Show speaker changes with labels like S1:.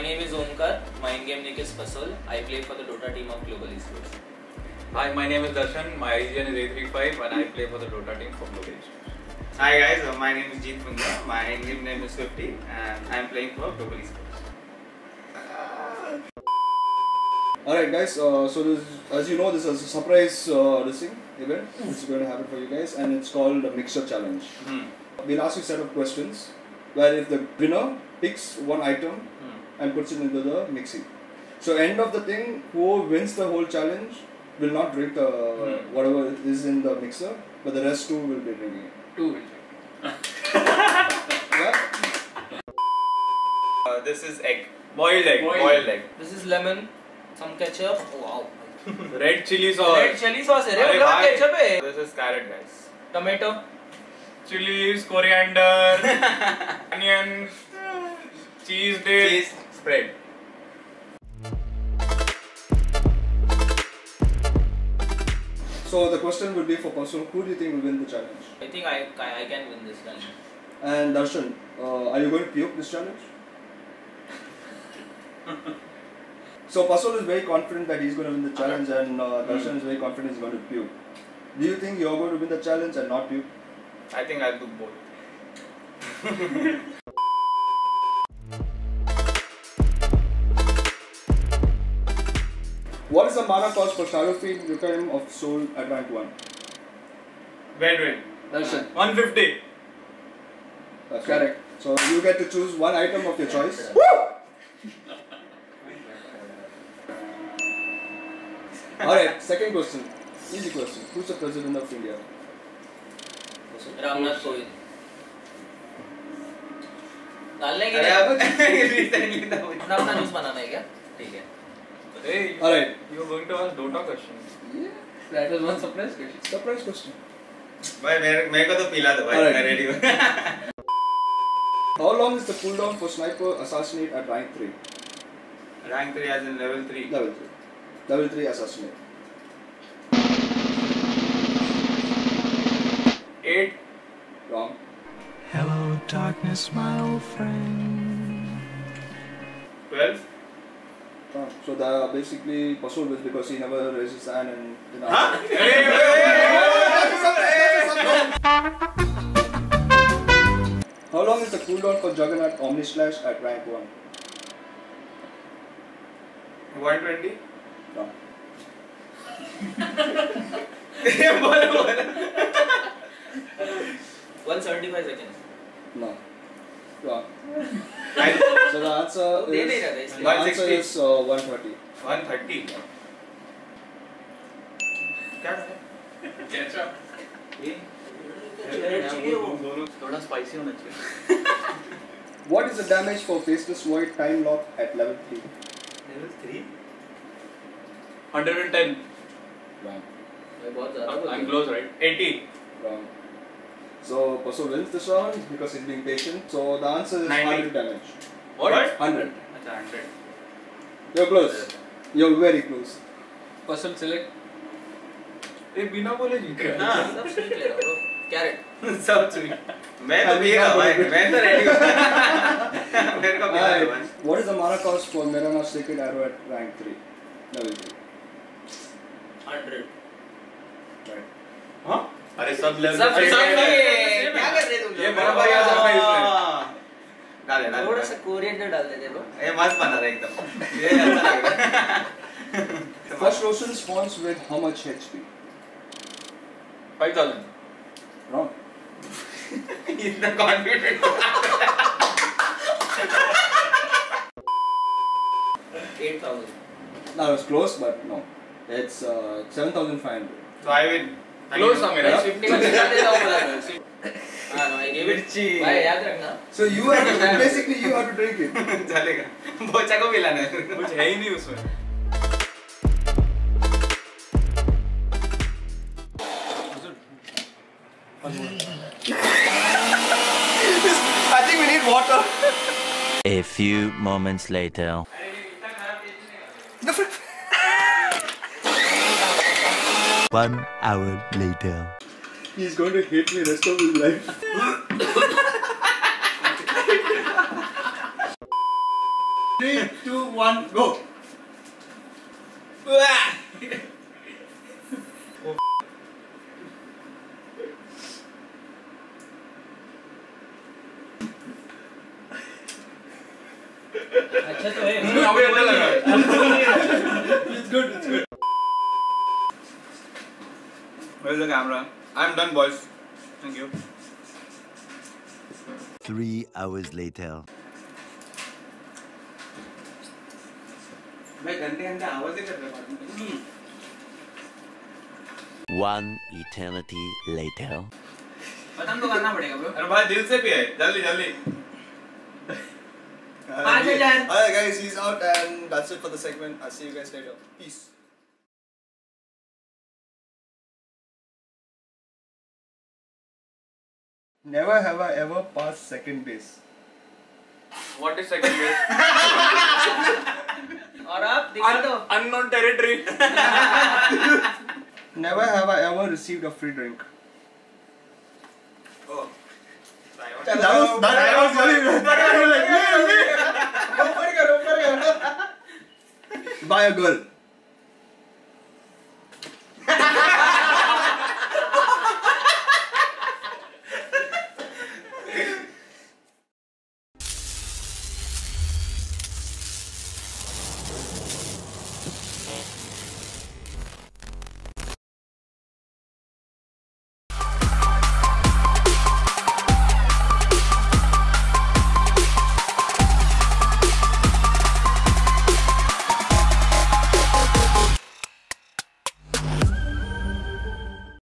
S1: my name is Omkar. My in-game nick is PasoLL. I play for the Dota team of Global Esports.
S2: Hi, my name is Darshan. My IGN is A35 and I play for the Dota team from Global Esports.
S3: Hi guys, uh, my name is Jeet Punja. My in-game name is Swifty and I'm playing for Global Esports.
S4: Alright guys, uh, so this, as you know this is a surprise uh, this thing, event which is going to happen for you guys and it's called a mixture challenge.
S3: Hmm.
S4: We'll ask you a set of questions where if the winner picks one item
S3: Hmm
S4: and puts it into the mixing. So end of the thing, who wins the whole challenge will not drink the
S3: mm.
S4: whatever is in the mixer, but the rest two will be drinking it.
S2: Two will
S4: yeah.
S3: Uh, this is egg.
S2: Boiled egg.
S3: Boiled, Boiled egg.
S1: This is lemon. Some ketchup. Oh, wow.
S2: Red chili sauce.
S1: Red chili sauce.
S2: Red
S1: ketchup. Hai.
S3: This is carrot, guys.
S1: Tomato.
S2: Chilies, coriander, onions, cheese dip.
S3: Cheese spread.
S4: So the question would be for PasoLL, who do you think will win the challenge?
S1: I think I, I, I can win this challenge.
S4: And Darshan, uh, are you going to puke this challenge? so PasoLL is very confident that he's going to win the challenge, and uh, Darshan is very confident he's going to puke. Do you think you're going to win the challenge and not puke?
S3: I think I'll do both.
S4: What is the mana cost for Shadowfiend Requiem of Soul at rank 1?
S3: Bedouin.
S4: Darshan.
S2: 150.
S4: That's correct. So you get to choose one item of your choice. Alright, second question. Easy question. Who's the president of India?
S1: Ramnath Kovind. डालने के
S3: अरे
S1: लिए
S3: अब recently the
S1: अपना अपना news बनाना है क्या? ठीक है.
S2: Hey,
S4: Alright.
S2: you're going to ask Dota questions.
S5: That was one surprise question.
S4: Surprise question.
S3: भाई मेरे मेरे को तो पिला दो भाई
S4: Alright.
S3: मैं रेडी हूँ
S4: How long is the cooldown for Sniper Assassinate at rank 3?
S3: Rank 3 as in level 3
S4: Level 3. Level 3 Assassinate.
S2: 8.
S4: Wrong.
S6: Hello, darkness, my old friend.
S3: 12
S4: So the basically PasoLL was because he never raised his hand and
S3: you
S4: How long is the cooldown for Juggernaut Omni Slash at rank 1?
S3: 120? No.
S1: 175 seconds.
S4: No. Wrong.
S3: I-
S4: So the answer
S1: वो दे
S4: is,
S1: नहीं रहा था इसलिए.
S4: the answer
S3: 160.
S4: is uh, 130.
S3: 130 क्या
S2: Ketchup.
S1: Red chili वो.
S2: थोड़ा spicy होना चाहिए.
S4: What is the damage for Faceless Void Time Lock at level 3?
S3: level 3
S2: 110.
S4: Wrong.
S1: ये बहुत ज़्यादा बोल
S2: I'm
S1: दिया.
S2: close, right? 80.
S4: Wrong. So Paso wins this round because he's being patient. So the answer is 100 damage.
S2: What?
S4: 100.
S3: That's
S4: You're close. You're very close.
S5: Paso select.
S3: Hey, bina bole
S4: oh, what is the mana cost for Mirana's Sacred Arrow at rank 3?
S1: 100.
S3: हाँ अरे sub level
S1: सब क्या कर रहे तुम
S2: ये? मेरा भाई आ जाता है इसमें.
S3: डाले डाले
S1: थोड़ा सा कोरिएंडर डाल देते bro.
S3: ये मस्त बना रहा है एकदम ये अच्छा लग रहा है
S4: First Roshan spawns with how much HP?
S2: 5000.
S4: Wrong.
S3: इतना confident
S1: 8000.
S4: That was close, but no. It's uh, 7,500.
S3: so I win
S2: close था मेरा
S1: स्विफ्टी में दिखा देता हूँ बता हाँ आई गिव
S3: इट
S1: भाई याद रखना
S4: so you have to basically you have to drink it
S3: चलेगा बच्चा को पिलाना है
S2: कुछ है ही नहीं उसमें
S4: I think we need water.
S7: A few moments later. One hour later.
S4: He's going to hate me rest of his life. Three, two, one, go.
S2: oh,
S4: It's good. It's good.
S3: Where's the camera? I'm done, boys. Thank you.
S7: Three hours later. One eternity later.
S4: alright guys he's out and that's it for the segment I'll see you guys later peace Never have I ever passed second base.
S2: What is second base?
S5: Or up,
S2: Unknown territory.
S4: Never have I ever received a free drink.
S3: Oh.
S4: That a girl.